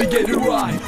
We get it right.